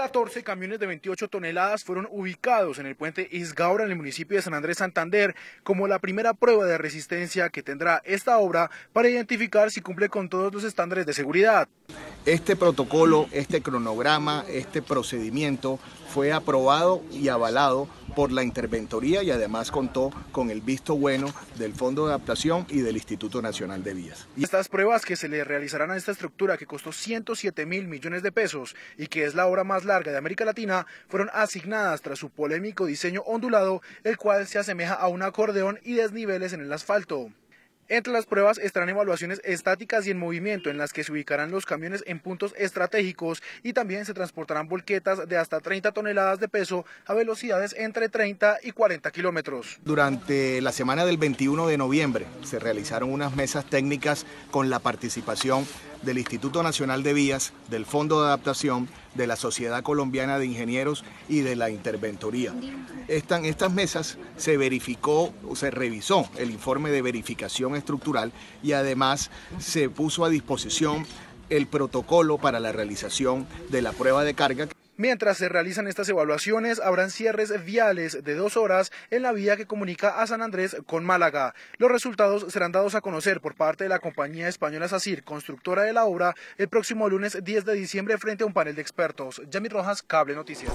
14 camiones de 28 toneladas fueron ubicados en el puente Isgaura en el municipio de San Andrés Santander como la primera prueba de resistencia que tendrá esta obra para identificar si cumple con todos los estándares de seguridad. Este protocolo, este cronograma, este procedimiento fue aprobado y avalado por la interventoría y además contó con el visto bueno del Fondo de Adaptación y del Instituto Nacional de Vías. Y estas pruebas que se le realizarán a esta estructura que costó 107 mil millones de pesos y que es la obra más larga de América Latina fueron asignadas tras su polémico diseño ondulado, el cual se asemeja a un acordeón y desniveles en el asfalto. Entre las pruebas estarán evaluaciones estáticas y en movimiento en las que se ubicarán los camiones en puntos estratégicos y también se transportarán volquetas de hasta 30 toneladas de peso a velocidades entre 30 y 40 kilómetros. Durante la semana del 21 de noviembre se realizaron unas mesas técnicas con la participación del Instituto Nacional de Vías, del Fondo de Adaptación, de la Sociedad Colombiana de Ingenieros y de la Interventoría. en estas mesas se verificó, se revisó el informe de verificación estructural y además se puso a disposición el protocolo para la realización de la prueba de carga. Mientras se realizan estas evaluaciones, habrán cierres viales de dos horas en la vía que comunica a San Andrés con Málaga. Los resultados serán dados a conocer por parte de la compañía española SACIR, constructora de la obra, el próximo lunes 10 de diciembre frente a un panel de expertos. Yami Rojas, Cable Noticias.